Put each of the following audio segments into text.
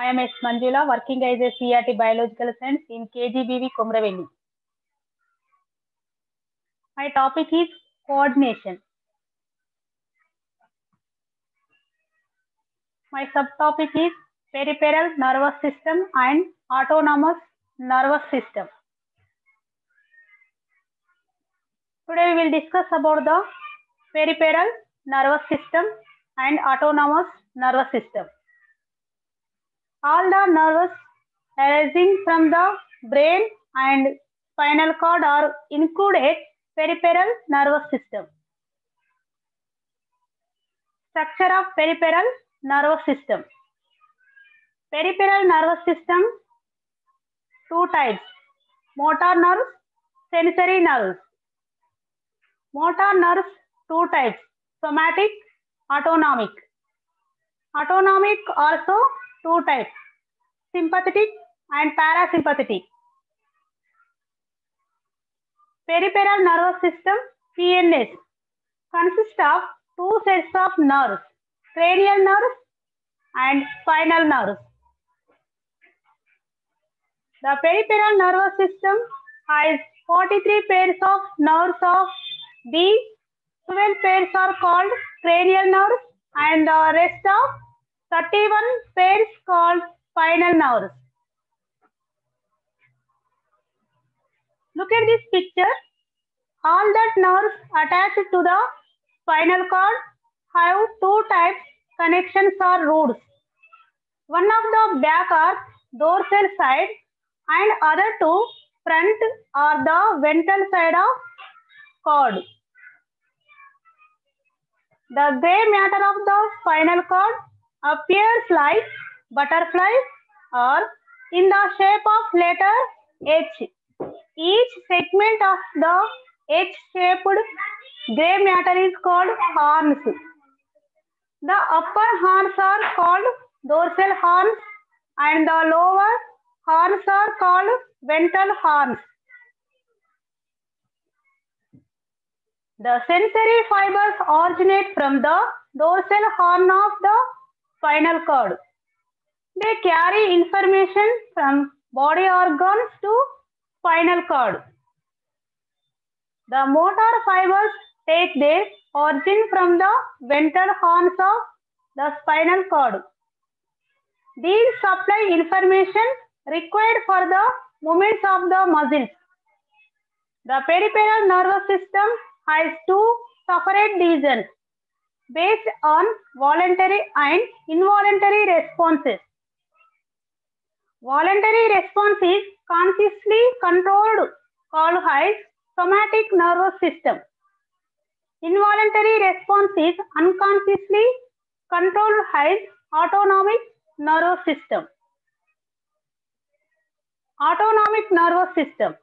I am S. Manjula, working as a CRT Biological Science in KGBV Kumravelli. My topic is coordination. My subtopic is peripheral nervous system and autonomous nervous system. Today we will discuss about the peripheral nervous system and autonomous nervous system. All the nerves arising from the brain and spinal cord are included peripheral nervous system. Structure of peripheral nervous system. Peripheral nervous system two types motor nerves, sensory nerves. Motor nerves two types somatic, autonomic. Autonomic also two types sympathetic and parasympathetic. Peripheral nervous system PNS consists of two sets of nerves cranial nerves and spinal nerves. The peripheral nervous system has 43 pairs of nerves of these 12 pairs are called cranial nerves and the rest of 31 pairs called spinal nerves. Look at this picture. All that nerves attached to the spinal cord have two types connections or roots. One of the back are dorsal side and other two front or the ventral side of cord. The gray matter of the spinal cord appears like butterflies or in the shape of letter H. Each segment of the H-shaped gray matter is called horns. The upper horns are called dorsal horns and the lower horns are called ventral horns. The sensory fibers originate from the dorsal horn of the spinal cord. They carry information from body organs to spinal cord. The motor fibers take their origin from the ventral horns of the spinal cord. These supply information required for the movements of the muscles. The peripheral nervous system has two separate divisions based on voluntary and involuntary responses. Voluntary response is consciously controlled called as somatic nervous system. Involuntary response is unconsciously controlled as autonomic nervous system. Autonomic nervous system.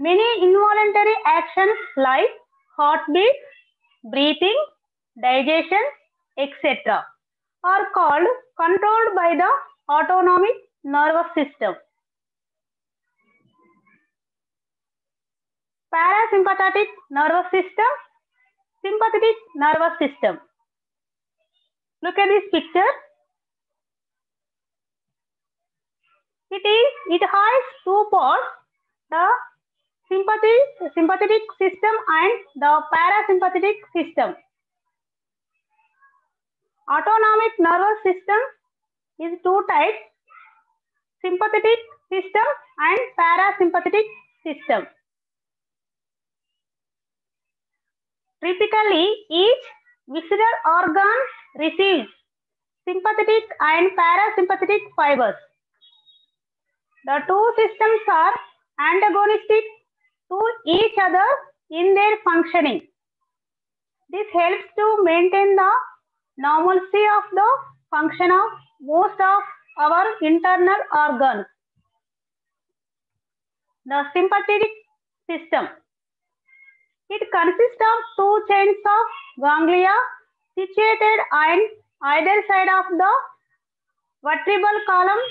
Many involuntary actions like heartbeat, breathing, digestion, etc. are called controlled by the autonomic nervous system. Parasympathetic nervous system, sympathetic nervous system. Look at this picture. It is it has two parts, the sympathetic sympathetic system and the parasympathetic system. Autonomic nervous system is two types, sympathetic system and parasympathetic system. Typically, each visceral organ receives sympathetic and parasympathetic fibers. The two systems are antagonistic to each other in their functioning. This helps to maintain the normalcy of the function of most of our internal organs. The sympathetic system. It consists of two chains of ganglia situated on either side of the vertebral column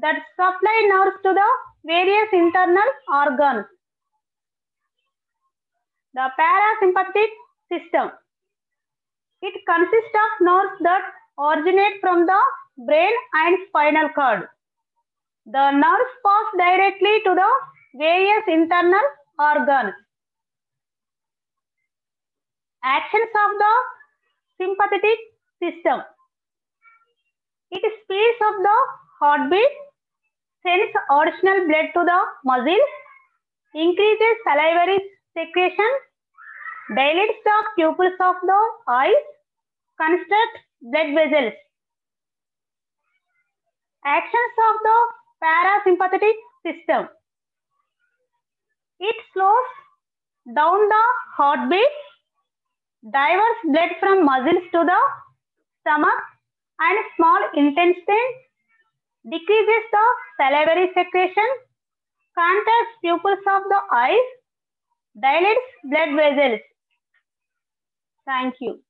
that supply nerves to the various internal organs. The parasympathetic system. It consists of nerves that originate from the brain and spinal cord. The nerves pass directly to the various internal organs. Actions of the sympathetic system. It speeds up the heartbeat, sends additional blood to the muscles, increases salivary secretion, dilates the pupils of the eyes, constructs blood vessels. Actions of the parasympathetic system. It slows down the heartbeat, diverts blood from muscles to the stomach and small intestine, decreases the salivary secretion, contracts pupils of the eyes, dilates blood vessels. Thank you.